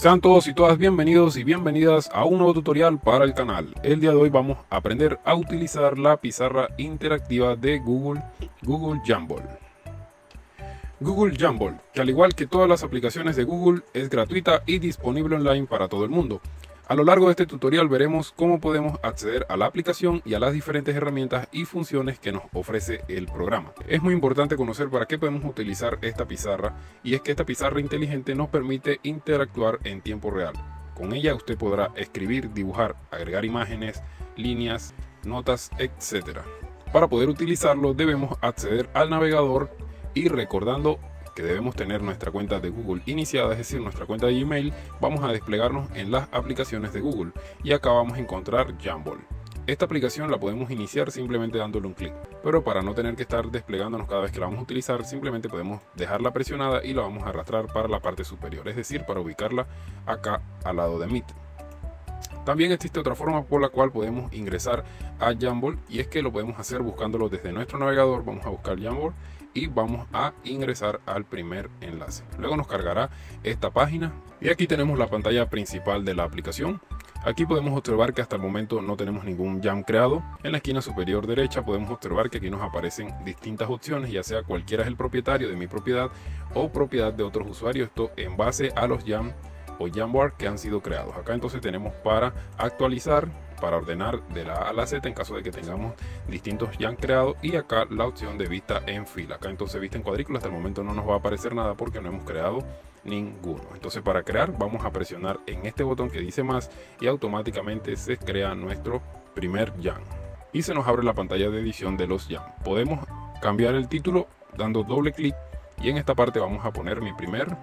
Sean todos y todas bienvenidos y bienvenidas a un nuevo tutorial para el canal. El día de hoy vamos a aprender a utilizar la pizarra interactiva de Google, Google Jamboard. Google Jamboard, que al igual que todas las aplicaciones de Google, es gratuita y disponible online para todo el mundo. A lo largo de este tutorial veremos cómo podemos acceder a la aplicación y a las diferentes herramientas y funciones que nos ofrece el programa. Es muy importante conocer para qué podemos utilizar esta pizarra y es que esta pizarra inteligente nos permite interactuar en tiempo real. Con ella usted podrá escribir, dibujar, agregar imágenes, líneas, notas, etc. Para poder utilizarlo debemos acceder al navegador y recordando debemos tener nuestra cuenta de Google iniciada, es decir, nuestra cuenta de Gmail, vamos a desplegarnos en las aplicaciones de Google y acá vamos a encontrar Jamboard. Esta aplicación la podemos iniciar simplemente dándole un clic, pero para no tener que estar desplegándonos cada vez que la vamos a utilizar, simplemente podemos dejarla presionada y la vamos a arrastrar para la parte superior, es decir, para ubicarla acá al lado de Meet. También existe otra forma por la cual podemos ingresar a Jamboard y es que lo podemos hacer buscándolo desde nuestro navegador. Vamos a buscar Jamboard y vamos a ingresar al primer enlace. Luego nos cargará esta página y aquí tenemos la pantalla principal de la aplicación. Aquí podemos observar que hasta el momento no tenemos ningún jam creado. En la esquina superior derecha podemos observar que aquí nos aparecen distintas opciones, ya sea cualquiera es el propietario de mi propiedad o propiedad de otros usuarios. Esto en base a los jam o Jamboard que han sido creados. Acá entonces tenemos para actualizar, para ordenar de la A a la Z en caso de que tengamos distintos han creados y acá la opción de vista en fila. Acá entonces vista en cuadrícula hasta el momento no nos va a aparecer nada porque no hemos creado ninguno. Entonces para crear vamos a presionar en este botón que dice más y automáticamente se crea nuestro primer jam. Y se nos abre la pantalla de edición de los jam. Podemos cambiar el título dando doble clic y en esta parte vamos a poner mi primer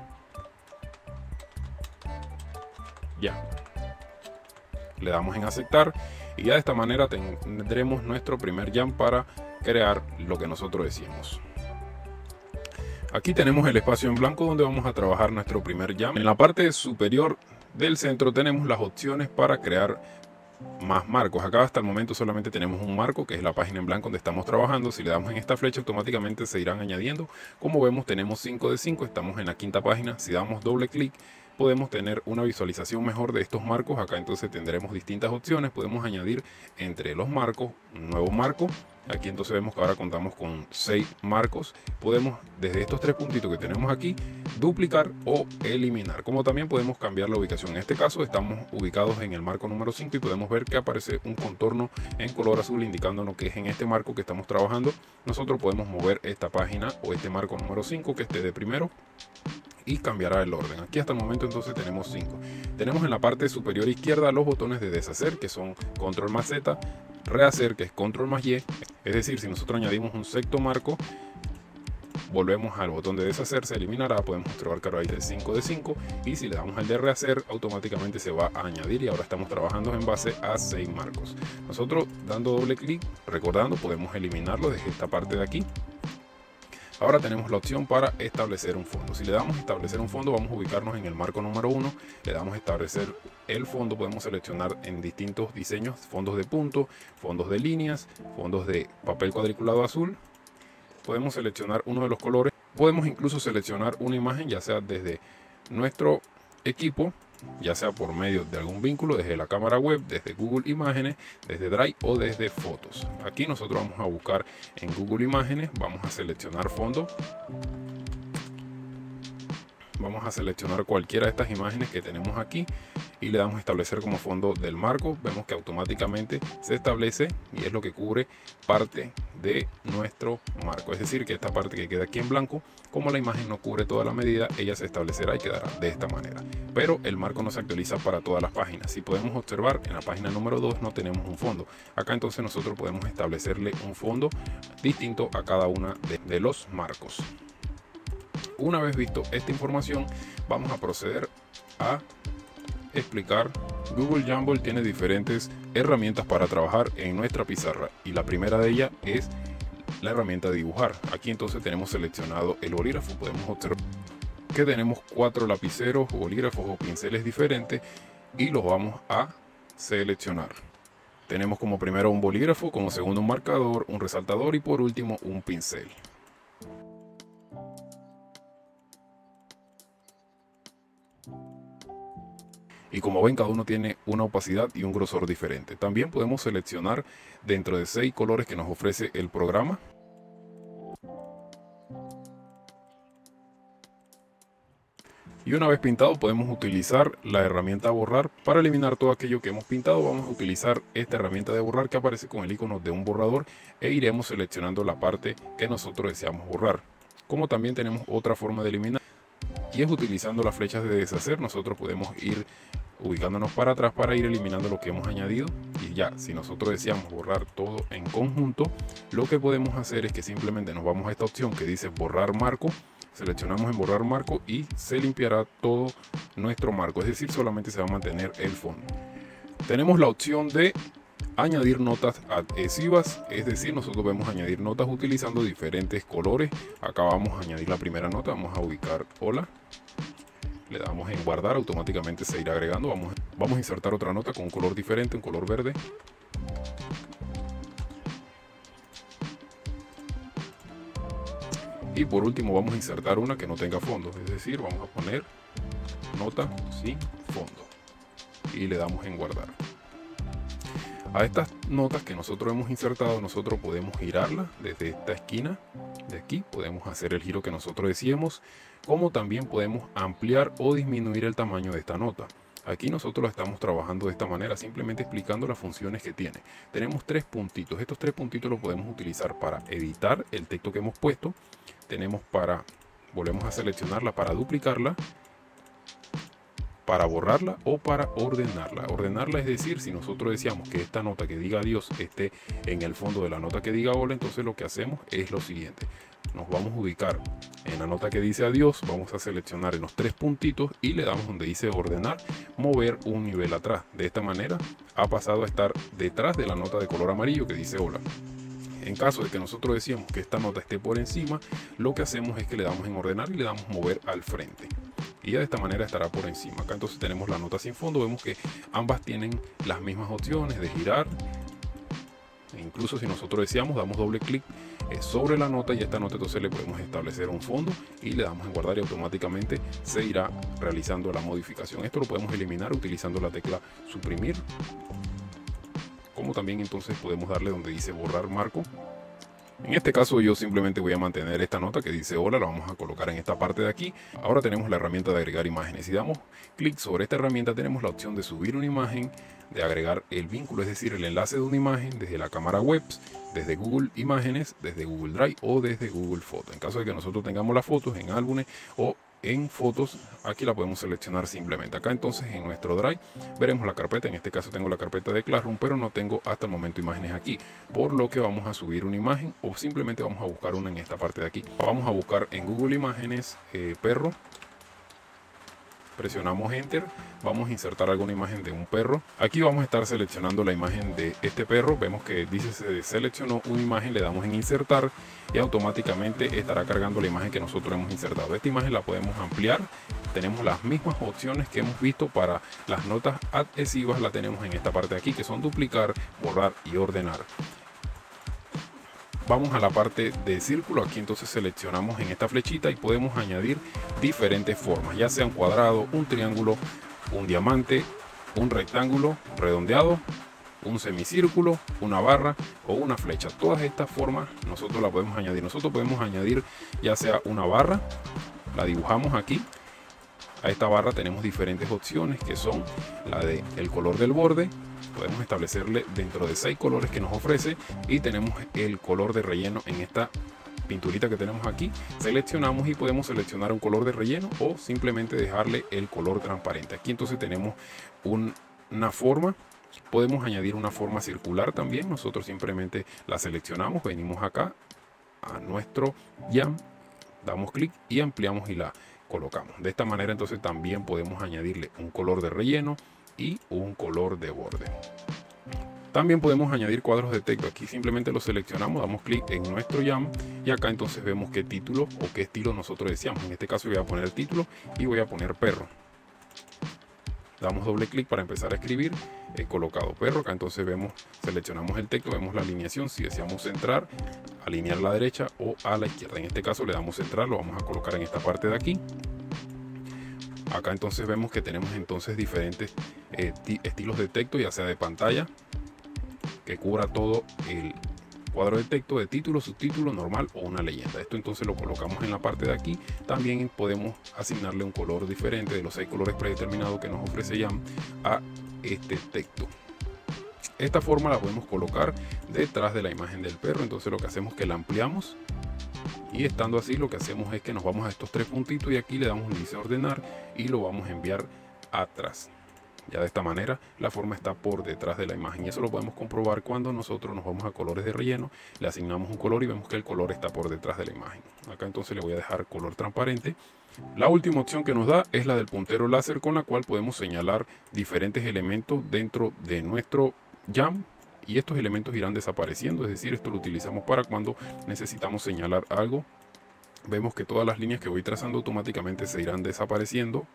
ya. Le damos en aceptar y ya de esta manera tendremos nuestro primer jam para crear lo que nosotros decimos. Aquí tenemos el espacio en blanco donde vamos a trabajar nuestro primer jam. En la parte superior del centro tenemos las opciones para crear más marcos. Acá hasta el momento solamente tenemos un marco que es la página en blanco donde estamos trabajando. Si le damos en esta flecha automáticamente se irán añadiendo. Como vemos tenemos 5 de 5, estamos en la quinta página. Si damos doble clic podemos tener una visualización mejor de estos marcos. Acá entonces tendremos distintas opciones. Podemos añadir entre los marcos un nuevo marco. Aquí entonces vemos que ahora contamos con 6 marcos. Podemos desde estos tres puntitos que tenemos aquí duplicar o eliminar. Como también podemos cambiar la ubicación. En este caso estamos ubicados en el marco número 5 y podemos ver que aparece un contorno en color azul indicándonos que es en este marco que estamos trabajando. Nosotros podemos mover esta página o este marco número 5 que esté de primero y cambiará el orden. Aquí hasta el momento entonces tenemos 5. Tenemos en la parte superior izquierda los botones de deshacer que son control más Z, rehacer que es control más Y. Es decir, si nosotros añadimos un sexto marco, volvemos al botón de deshacer, se eliminará, podemos ahora hay de 5 de 5 y si le damos al de rehacer automáticamente se va a añadir y ahora estamos trabajando en base a 6 marcos. Nosotros dando doble clic, recordando, podemos eliminarlo desde esta parte de aquí Ahora tenemos la opción para establecer un fondo. Si le damos establecer un fondo, vamos a ubicarnos en el marco número 1. Le damos establecer el fondo. Podemos seleccionar en distintos diseños, fondos de punto, fondos de líneas, fondos de papel cuadriculado azul. Podemos seleccionar uno de los colores. Podemos incluso seleccionar una imagen, ya sea desde nuestro equipo ya sea por medio de algún vínculo desde la cámara web, desde Google Imágenes, desde Drive o desde Fotos. Aquí nosotros vamos a buscar en Google Imágenes, vamos a seleccionar fondo. Vamos a seleccionar cualquiera de estas imágenes que tenemos aquí y le damos a establecer como fondo del marco. Vemos que automáticamente se establece y es lo que cubre parte de nuestro marco. Es decir, que esta parte que queda aquí en blanco, como la imagen no cubre toda la medida, ella se establecerá y quedará de esta manera. Pero el marco no se actualiza para todas las páginas. Si podemos observar, en la página número 2 no tenemos un fondo. Acá entonces nosotros podemos establecerle un fondo distinto a cada una de, de los marcos. Una vez visto esta información, vamos a proceder a explicar, Google Jamboard tiene diferentes herramientas para trabajar en nuestra pizarra y la primera de ellas es la herramienta de dibujar. Aquí entonces tenemos seleccionado el bolígrafo, podemos observar que tenemos cuatro lapiceros, bolígrafos o pinceles diferentes y los vamos a seleccionar. Tenemos como primero un bolígrafo, como segundo un marcador, un resaltador y por último un pincel. Y como ven cada uno tiene una opacidad y un grosor diferente. También podemos seleccionar dentro de seis colores que nos ofrece el programa. Y una vez pintado podemos utilizar la herramienta borrar para eliminar todo aquello que hemos pintado. Vamos a utilizar esta herramienta de borrar que aparece con el icono de un borrador e iremos seleccionando la parte que nosotros deseamos borrar. Como también tenemos otra forma de eliminar y es utilizando las flechas de deshacer nosotros podemos ir ubicándonos para atrás para ir eliminando lo que hemos añadido. Y ya si nosotros deseamos borrar todo en conjunto lo que podemos hacer es que simplemente nos vamos a esta opción que dice borrar marco seleccionamos en borrar marco y se limpiará todo nuestro marco. Es decir solamente se va a mantener el fondo. Tenemos la opción de añadir notas adhesivas es decir nosotros podemos añadir notas utilizando diferentes colores acá vamos a añadir la primera nota vamos a ubicar hola le damos en guardar, automáticamente se irá agregando. Vamos, vamos a insertar otra nota con un color diferente, un color verde. Y por último vamos a insertar una que no tenga fondo, es decir, vamos a poner nota sin fondo. Y le damos en guardar. A estas notas que nosotros hemos insertado, nosotros podemos girarla desde esta esquina de aquí, podemos hacer el giro que nosotros decíamos, como también podemos ampliar o disminuir el tamaño de esta nota. Aquí nosotros la estamos trabajando de esta manera, simplemente explicando las funciones que tiene. Tenemos tres puntitos. Estos tres puntitos los podemos utilizar para editar el texto que hemos puesto. Tenemos para, volvemos a seleccionarla para duplicarla para borrarla o para ordenarla. Ordenarla es decir, si nosotros decíamos que esta nota que diga adiós esté en el fondo de la nota que diga hola, entonces lo que hacemos es lo siguiente. Nos vamos a ubicar en la nota que dice adiós, vamos a seleccionar en los tres puntitos y le damos donde dice ordenar, mover un nivel atrás. De esta manera ha pasado a estar detrás de la nota de color amarillo que dice hola. En caso de que nosotros decíamos que esta nota esté por encima, lo que hacemos es que le damos en ordenar y le damos mover al frente y de esta manera estará por encima. Acá entonces tenemos la nota sin fondo, vemos que ambas tienen las mismas opciones de girar. E incluso si nosotros deseamos, damos doble clic eh, sobre la nota y esta nota entonces le podemos establecer un fondo y le damos en guardar y automáticamente se irá realizando la modificación. Esto lo podemos eliminar utilizando la tecla suprimir. Como también entonces podemos darle donde dice borrar marco en este caso yo simplemente voy a mantener esta nota que dice hola, la vamos a colocar en esta parte de aquí. Ahora tenemos la herramienta de agregar imágenes. Si damos clic sobre esta herramienta tenemos la opción de subir una imagen, de agregar el vínculo, es decir, el enlace de una imagen desde la cámara web, desde Google Imágenes, desde Google Drive o desde Google Fotos. En caso de que nosotros tengamos las fotos en álbumes o en fotos. Aquí la podemos seleccionar simplemente acá. Entonces en nuestro drive veremos la carpeta. En este caso tengo la carpeta de Classroom pero no tengo hasta el momento imágenes aquí por lo que vamos a subir una imagen o simplemente vamos a buscar una en esta parte de aquí. Vamos a buscar en Google Imágenes eh, perro presionamos enter, vamos a insertar alguna imagen de un perro. Aquí vamos a estar seleccionando la imagen de este perro, vemos que dice se seleccionó una imagen, le damos en insertar y automáticamente estará cargando la imagen que nosotros hemos insertado. Esta imagen la podemos ampliar, tenemos las mismas opciones que hemos visto para las notas adhesivas, la tenemos en esta parte de aquí que son duplicar, borrar y ordenar vamos a la parte de círculo. Aquí entonces seleccionamos en esta flechita y podemos añadir diferentes formas ya sea un cuadrado un triángulo un diamante un rectángulo redondeado un semicírculo una barra o una flecha. Todas estas formas nosotros la podemos añadir. Nosotros podemos añadir ya sea una barra la dibujamos aquí a esta barra tenemos diferentes opciones que son la de el color del borde podemos establecerle dentro de seis colores que nos ofrece y tenemos el color de relleno en esta pinturita que tenemos aquí. Seleccionamos y podemos seleccionar un color de relleno o simplemente dejarle el color transparente. Aquí entonces tenemos una forma podemos añadir una forma circular también. Nosotros simplemente la seleccionamos venimos acá a nuestro jam damos clic y ampliamos y la colocamos de esta manera entonces también podemos añadirle un color de relleno y un color de borde. También podemos añadir cuadros de texto. Aquí simplemente lo seleccionamos, damos clic en nuestro jam y acá entonces vemos qué título o qué estilo nosotros deseamos. En este caso voy a poner título y voy a poner perro. Damos doble clic para empezar a escribir. He colocado perro. Acá entonces vemos, seleccionamos el texto, vemos la alineación. Si deseamos centrar, alinear a la derecha o a la izquierda. En este caso le damos centrar, lo vamos a colocar en esta parte de aquí Acá entonces vemos que tenemos entonces diferentes eh, estilos de texto, ya sea de pantalla, que cubra todo el cuadro de texto de título, subtítulo normal o una leyenda. Esto entonces lo colocamos en la parte de aquí. También podemos asignarle un color diferente de los seis colores predeterminados que nos ofrece ya a este texto. Esta forma la podemos colocar detrás de la imagen del perro. Entonces lo que hacemos es que la ampliamos y estando así lo que hacemos es que nos vamos a estos tres puntitos y aquí le damos un índice ordenar y lo vamos a enviar atrás. Ya de esta manera la forma está por detrás de la imagen y eso lo podemos comprobar cuando nosotros nos vamos a colores de relleno, le asignamos un color y vemos que el color está por detrás de la imagen. Acá entonces le voy a dejar color transparente. La última opción que nos da es la del puntero láser con la cual podemos señalar diferentes elementos dentro de nuestro jam y estos elementos irán desapareciendo, es decir, esto lo utilizamos para cuando necesitamos señalar algo. Vemos que todas las líneas que voy trazando automáticamente se irán desapareciendo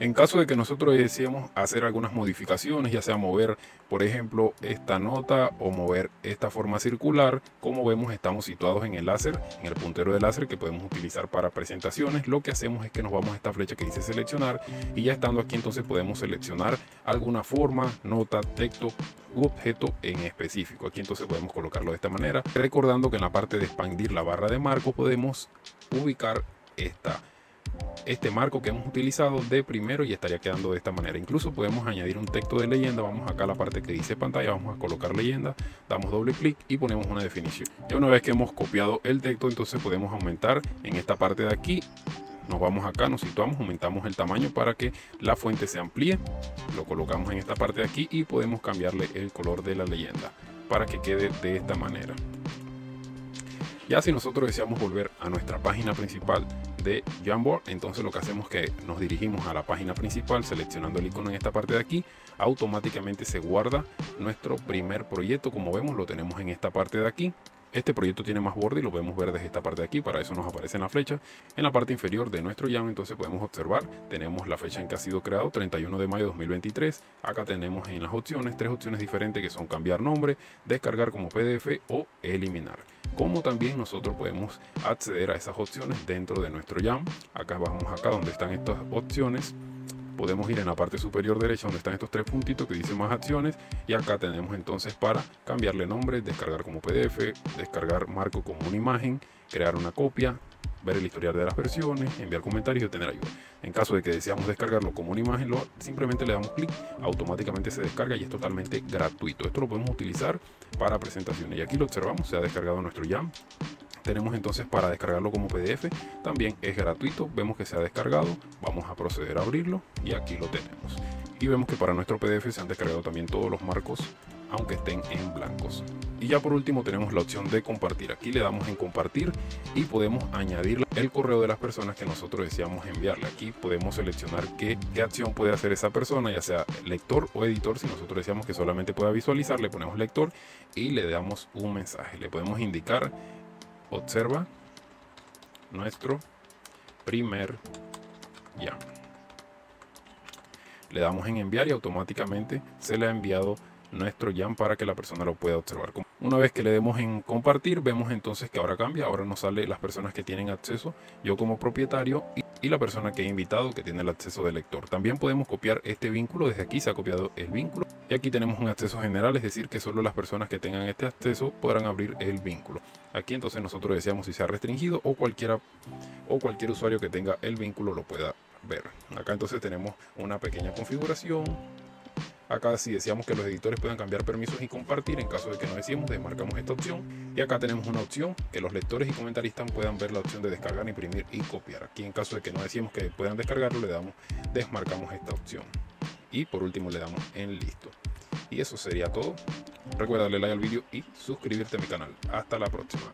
en caso de que nosotros deseemos hacer algunas modificaciones, ya sea mover, por ejemplo, esta nota o mover esta forma circular, como vemos estamos situados en el láser, en el puntero de láser que podemos utilizar para presentaciones. Lo que hacemos es que nos vamos a esta flecha que dice seleccionar y ya estando aquí entonces podemos seleccionar alguna forma, nota, texto u objeto en específico. Aquí entonces podemos colocarlo de esta manera, recordando que en la parte de expandir la barra de marco podemos ubicar esta este marco que hemos utilizado de primero y estaría quedando de esta manera. Incluso podemos añadir un texto de leyenda. Vamos acá a la parte que dice pantalla, vamos a colocar leyenda, damos doble clic y ponemos una definición. Ya una vez que hemos copiado el texto, entonces podemos aumentar en esta parte de aquí. Nos vamos acá, nos situamos, aumentamos el tamaño para que la fuente se amplíe. Lo colocamos en esta parte de aquí y podemos cambiarle el color de la leyenda para que quede de esta manera. Ya si nosotros deseamos volver a nuestra página principal de Jamboard, entonces lo que hacemos es que nos dirigimos a la página principal seleccionando el icono en esta parte de aquí, automáticamente se guarda nuestro primer proyecto, como vemos lo tenemos en esta parte de aquí. Este proyecto tiene más borde y lo podemos ver desde esta parte de aquí, para eso nos aparece en la flecha. En la parte inferior de nuestro Jam, entonces podemos observar, tenemos la fecha en que ha sido creado, 31 de mayo de 2023. Acá tenemos en las opciones, tres opciones diferentes que son cambiar nombre, descargar como PDF o eliminar como también nosotros podemos acceder a esas opciones dentro de nuestro Jam. Acá vamos acá donde están estas opciones. Podemos ir en la parte superior derecha donde están estos tres puntitos que dicen más acciones y acá tenemos entonces para cambiarle nombre, descargar como PDF, descargar marco como una imagen, crear una copia, ver el historial de las versiones, enviar comentarios y obtener ayuda. En caso de que deseamos descargarlo como una imagen, lo, simplemente le damos clic, automáticamente se descarga y es totalmente gratuito. Esto lo podemos utilizar para presentaciones. Y aquí lo observamos, se ha descargado nuestro Jam. Tenemos entonces para descargarlo como PDF, también es gratuito, vemos que se ha descargado, vamos a proceder a abrirlo y aquí lo tenemos. Y vemos que para nuestro PDF se han descargado también todos los marcos aunque estén en blancos. Y ya por último tenemos la opción de compartir. Aquí le damos en compartir y podemos añadir el correo de las personas que nosotros deseamos enviarle. Aquí podemos seleccionar qué, qué acción puede hacer esa persona, ya sea lector o editor. Si nosotros deseamos que solamente pueda visualizar, le ponemos lector y le damos un mensaje. Le podemos indicar, observa nuestro primer ya. Le damos en enviar y automáticamente se le ha enviado nuestro jam para que la persona lo pueda observar. Una vez que le demos en compartir, vemos entonces que ahora cambia. Ahora nos sale las personas que tienen acceso, yo como propietario y, la persona que he invitado que tiene el acceso de lector. También podemos copiar este vínculo. Desde aquí se ha copiado el vínculo. Y aquí tenemos un acceso general, es decir, que solo las personas que tengan este acceso podrán abrir el vínculo. Aquí entonces nosotros deseamos si se ha restringido o cualquiera o cualquier usuario que tenga el vínculo lo pueda ver. Acá entonces tenemos una pequeña configuración Acá si deseamos que los editores puedan cambiar permisos y compartir, en caso de que no deseemos, desmarcamos esta opción. Y acá tenemos una opción que los lectores y comentaristas puedan ver la opción de descargar, imprimir y copiar. Aquí en caso de que no deseemos que puedan descargarlo, le damos, desmarcamos esta opción. Y por último le damos en listo. Y eso sería todo. Recuerda darle like al vídeo y suscribirte a mi canal. Hasta la próxima.